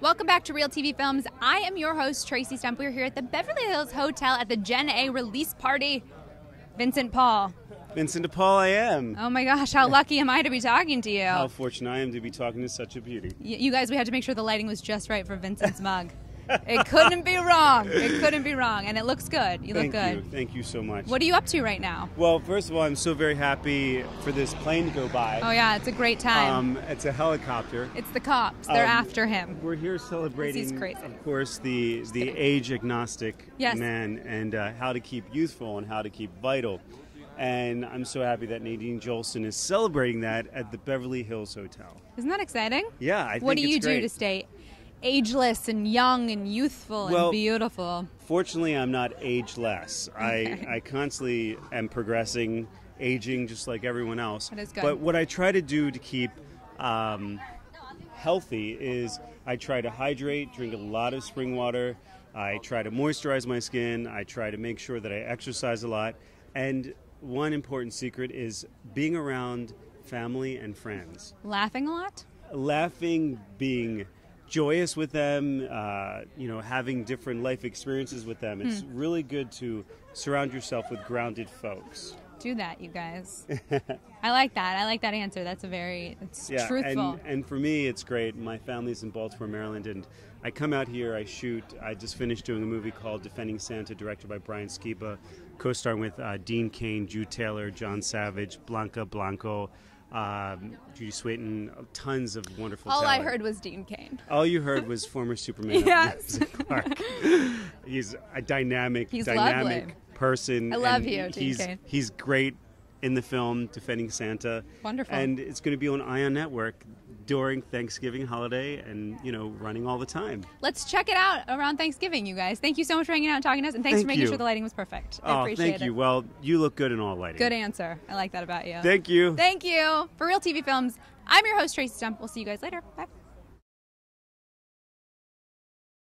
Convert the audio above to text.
Welcome back to Real TV Films. I am your host, Traci Stumpf. We're here at the Beverly Hills Hotel at the Gen A release party. Vincent Paul. Vincent DePaul, I am. Oh my gosh, how lucky am I to be talking to you? How fortunate I am to be talking to such a beauty. Y- you guys, we had to make sure the lighting was just right for Vincent's mug. It couldn't be wrong. It couldn't be wrong. And it looks good. You look good. you. Thank you so much. What are you up to right now? Well, first of all, I'm so very happy for this plane to go by. Oh, yeah, it's a great time. Um, it's a helicopter. it's the cops. They're um, after him. We're here celebrating, He's crazy. of course, the the age agnostic Yes. man and uh, how to keep youthful and how to keep vital. And I'm so happy that Nadine Jolson is celebrating that at the Beverly Hills Hotel. Isn't that exciting? Yeah, I think What do you do to stay ageless and young and youthful and Well, beautiful? Fortunately, I'm not ageless. Okay. I, I constantly am progressing, aging just like everyone else. That is good. But what I try to do to keep um, healthy is I try to hydrate, drink a lot of spring water. I try to moisturize my skin. I try to make sure that I exercise a lot. And one important secret is being around family and friends Laughing a lot? laughing, being joyous with them, uh, you know, having different life experiences with them. It's Hmm. really good to surround yourself with grounded folks. Do that, you guys. I like that. I like that answer. That's a very it's Yeah, truthful. and and for me, it's great. My family's in Baltimore, Maryland, and I come out here. I shoot. I just finished doing a movie called Defending Santa, directed by Brian Skiba, co-starring with uh, Dean Cain, Jude Taylor, John Savage, Blanca Blanco. Um, Judy Swaiten, tons of wonderful. All I heard was Dean Cain. All you heard was former Superman. Yes. Clark. He's a dynamic, He's dynamic lovely. person. I love you, Dean He's Cain. he's great in the film Defending Santa. Wonderful. And it's going to be on Ion Network during Thanksgiving holiday, and you know, running all the time. Let's check it out around Thanksgiving, you guys. Thank you so much for hanging out and talking to us, and thanks Thank for making you. sure the lighting was perfect. I oh, appreciate thank it. you. Well, you look good in all lighting. Good answer. I like that about you. Thank you. Thank you. For Real TV Films, I'm your host, Traci Stumpf. We'll see you guys later. Bye.